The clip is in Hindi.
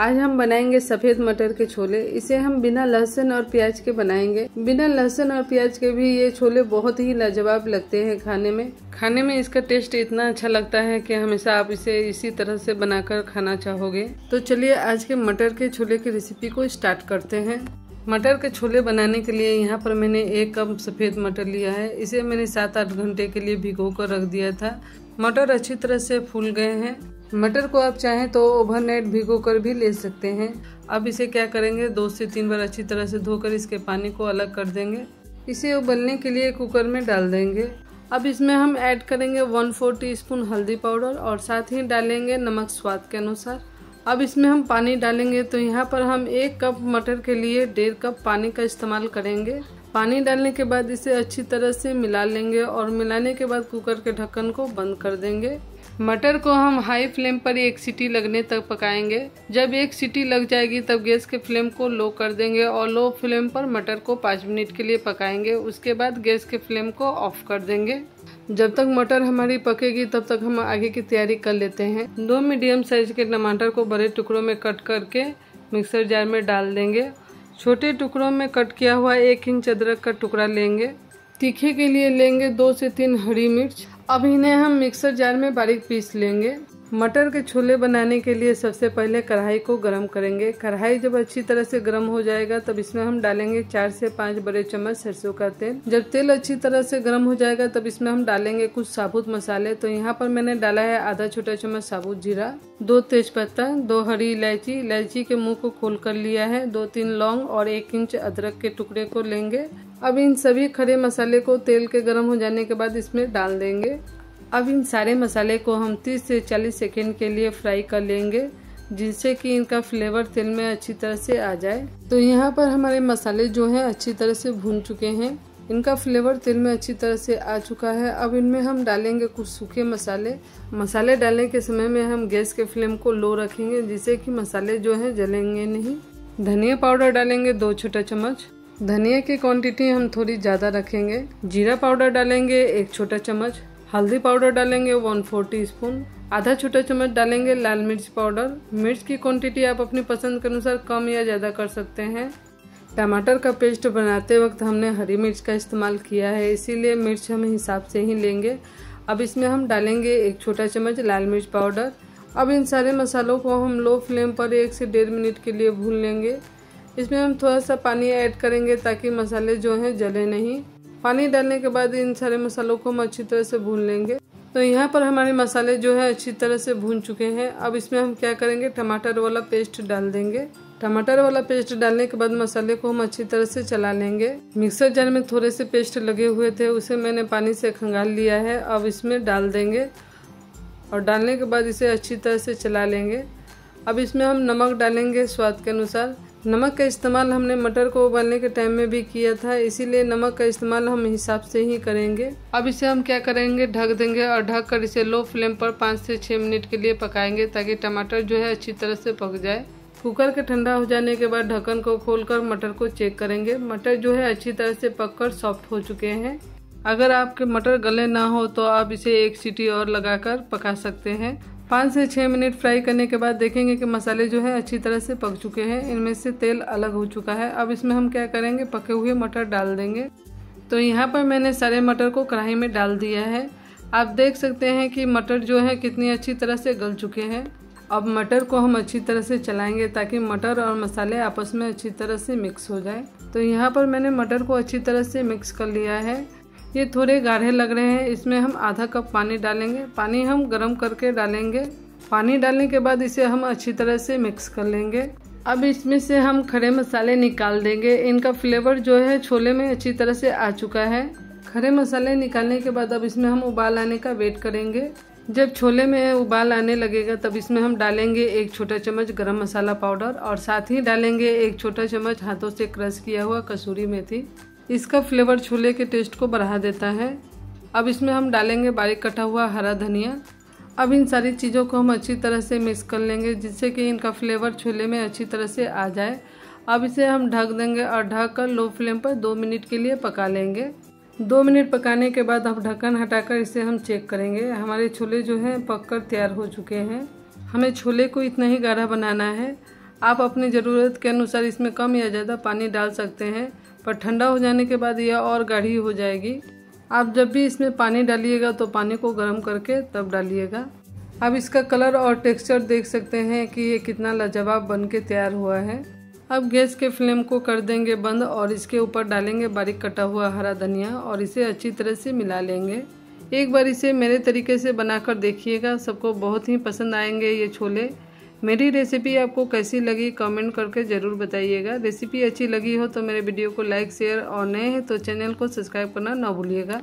आज हम बनाएँगे सफ़ेद मटर के छोले। इसे हम बिना लहसुन और प्याज के बनाएँगे। बिना लहसुन और प्याज के भी ये छोले बहुत ही लाजवाब लगते हैं खाने में। खाने में इसका टेस्ट इतना अच्छा लगता है कि हमेशा आप इसे इसी तरह से बनाकर खाना चाहोगे। तो चलिए आज के मटर के छोले की रेसिपी को स्टार्ट करते हैं। मटर के छोले बनाने के लिए यहाँ पर मैंने एक कप सफ़ेद मटर लिया है। इसे मैंने सात आठ घंटे के लिए भिगो कर रख दिया था। मटर अच्छी तरह से फूल गए हैं। मटर को आप चाहें तो ओवरनाइट भिगो कर भी ले सकते हैं। अब इसे क्या करेंगे? दो से तीन बार अच्छी तरह से धोकर इसके पानी को अलग कर देंगे। इसे उबलने के लिए कुकर में डाल देंगे। अब इसमें हम ऐड करेंगे वन फोर टी स्पून हल्दी पाउडर और साथ ही डालेंगे नमक स्वाद के अनुसार। अब इसमें हम पानी डालेंगे तो यहाँ पर हम एक कप मटर के लिए डेढ़ कप पानी का इस्तेमाल करेंगे। पानी डालने के बाद इसे अच्छी तरह से मिला लेंगे और मिलाने के बाद कुकर के ढक्कन को बंद कर देंगे। मटर को हम हाई फ्लेम पर एक सीटी लगने तक पकाएँगे। जब एक सीटी लग जाएगी, तब गैस के फ्लेम को लो कर देंगे और लो फ्लेम पर मटर को पाँच मिनट के लिए पकाएँगे। उसके बाद गैस के फ्लेम को ऑफ़ कर देंगे। जब तक मटर हमारी पकेगी, तब तक हम आगे की तैयारी कर लेते हैं। दो मीडियम साइज़ के टमाटर को बड़े टुकड़ों में कट करके मिक्सर जार में डाल देंगे। छोटे टुकड़ों में कट किया हुआ एक इंच अदरक का टुकड़ा लेंगे। तीखे के लिए लेंगे दो से तीन हरी मिर्च। अब इन्हें हम मिक्सर जार में बारीक पीस लेंगे। मटर के छोले बनाने के लिए सबसे पहले कढ़ाई को गर्म करेंगे। कढ़ाई जब अच्छी तरह से गर्म हो जाएगा, तब इसमें हम डालेंगे चार से पाँच बड़े चम्मच सरसों का तेल। जब तेल अच्छी तरह से गर्म हो जाएगा, तब इसमें हम डालेंगे कुछ साबुत मसाले। तो यहाँ पर मैंने डाला है आधा छोटा चम्मच साबुत जीरा, दो तेज पत्ता दो हरी इलायची। इलायची के मुँह को खोल कर लिया है। दो तीन लौंग और एक इंच अदरक के टुकड़े को लेंगे। अब इन सभी खड़े मसाले को तेल के गर्म हो जाने के बाद इसमें डाल देंगे। अब इन सारे मसाले को हम 30 से 40 सेकेंड के लिए फ्राई कर लेंगे, जिससे कि इनका फ्लेवर तेल में अच्छी तरह से आ जाए। तो यहाँ पर हमारे मसाले जो हैं अच्छी तरह से भून चुके हैं। इनका फ्लेवर तेल में अच्छी तरह से आ चुका है। अब इनमें हम डालेंगे कुछ सूखे मसाले। मसाले डालने के समय में हम गैस के फ्लेम को लो रखेंगे, जिससे कि मसाले जो है जलेंगे नहीं। धनिया पाउडर डालेंगे दो छोटा चम्मच। धनिया की क्वांटिटी हम थोड़ी ज़्यादा रखेंगे। जीरा पाउडर डालेंगे एक छोटा चम्मच। हल्दी पाउडर डालेंगे वन फोर टी स्पून। आधा छोटा चम्मच डालेंगे लाल मिर्च पाउडर। मिर्च की क्वांटिटी आप अपनी पसंद के अनुसार कम या ज़्यादा कर सकते हैं। टमाटर का पेस्ट बनाते वक्त हमने हरी मिर्च का इस्तेमाल किया है, इसीलिए मिर्च हम हिसाब से ही लेंगे। अब इसमें हम डालेंगे एक छोटा चम्मच लाल मिर्च पाउडर। अब इन सारे मसालों को हम लो फ्लेम पर एक से डेढ़ मिनट के लिए भून लेंगे। इसमें हम थोड़ा सा पानी ऐड करेंगे ताकि मसाले जो हैं जले नहीं। पानी डालने के बाद इन सारे मसालों को हम अच्छी तरह से भून लेंगे। तो यहाँ पर हमारे मसाले जो है अच्छी तरह से भून चुके हैं। अब इसमें हम क्या करेंगे? टमाटर वाला पेस्ट डाल देंगे। टमाटर वाला पेस्ट डालने के बाद मसाले को हम अच्छी तरह से चला लेंगे। मिक्सर जार में थोड़े से पेस्ट लगे हुए थे, उसे मैंने पानी से खंगाल लिया है। अब इसमें डाल देंगे और डालने के बाद इसे अच्छी तरह से चला लेंगे। अब इसमें हम नमक डालेंगे स्वाद के अनुसार। नमक का इस्तेमाल हमने मटर को उबालने के टाइम में भी किया था, इसीलिए नमक का इस्तेमाल हम हिसाब से ही करेंगे। अब इसे हम क्या करेंगे? ढक देंगे और ढक कर इसे लो फ्लेम पर पाँच से छः मिनट के लिए पकाएँगे ताकि टमाटर जो है अच्छी तरह से पक जाए। कुकर के ठंडा हो जाने के बाद ढक्कन को खोलकर मटर को चेक करेंगे। मटर जो है अच्छी तरह से पककर सॉफ्ट हो चुके हैं। अगर आपके मटर गले ना हो तो आप इसे एक सीटी और लगाकर पका सकते हैं। पाँच से छः मिनट फ्राई करने के बाद देखेंगे कि मसाले जो है अच्छी तरह से पक चुके हैं। इनमें से तेल अलग हो चुका है। अब इसमें हम क्या करेंगे? पके हुए मटर डाल देंगे। तो यहाँ पर मैंने सारे मटर को कढ़ाई में डाल दिया है। आप देख सकते हैं कि मटर जो है कितनी अच्छी तरह से गल चुके हैं। अब मटर को हम अच्छी तरह से चलाएँगे ताकि मटर और मसाले आपस में अच्छी तरह से मिक्स हो जाए। तो यहाँ पर मैंने मटर को अच्छी तरह से मिक्स कर लिया है। ये थोड़े गाढ़े लग रहे हैं। इसमें हम आधा कप पानी डालेंगे। पानी हम गर्म करके डालेंगे। पानी डालने के बाद इसे हम अच्छी तरह से मिक्स कर लेंगे। अब इसमें से हम खड़े मसाले निकाल देंगे। इनका फ्लेवर जो है छोले में अच्छी तरह से आ चुका है। खड़े मसाले निकालने के बाद अब इसमें हम उबाल आने का वेट करेंगे। जब छोले में उबाल आने लगेगा, तब इसमें हम डालेंगे एक छोटा चम्मच गरम मसाला पाउडर और साथ ही डालेंगे एक छोटा चम्मच हाथों से क्रश किया हुआ कसूरी मेथी। इसका फ्लेवर छोले के टेस्ट को बढ़ा देता है। अब इसमें हम डालेंगे बारीक कटा हुआ हरा धनिया। अब इन सारी चीज़ों को हम अच्छी तरह से मिक्स कर लेंगे, जिससे कि इनका फ्लेवर छोले में अच्छी तरह से आ जाए। अब इसे हम ढक देंगे और ढक कर लो फ्लेम पर दो मिनट के लिए पका लेंगे। दो मिनट पकाने के बाद अब ढक्कन हटाकर इसे हम चेक करेंगे। हमारे छोले जो हैं पक कर तैयार हो चुके हैं। हमें छोले को इतना ही गाढ़ा बनाना है। आप अपनी ज़रूरत के अनुसार इसमें कम या ज़्यादा पानी डाल सकते हैं। पर ठंडा हो जाने के बाद यह और गाढ़ी हो जाएगी। आप जब भी इसमें पानी डालिएगा तो पानी को गर्म करके तब डालिएगा। अब इसका कलर और टेक्सचर देख सकते हैं कि ये कितना लाजवाब बन के तैयार हुआ है। अब गैस के फ्लेम को कर देंगे बंद और इसके ऊपर डालेंगे बारीक कटा हुआ हरा धनिया और इसे अच्छी तरह से मिला लेंगे। एक बार इसे मेरे तरीके से बनाकर देखिएगा। सबको बहुत ही पसंद आएँगे ये छोले। मेरी रेसिपी आपको कैसी लगी कमेंट करके ज़रूर बताइएगा। रेसिपी अच्छी लगी हो तो मेरे वीडियो को लाइक शेयर और नए हैं तो चैनल को सब्सक्राइब करना ना भूलिएगा।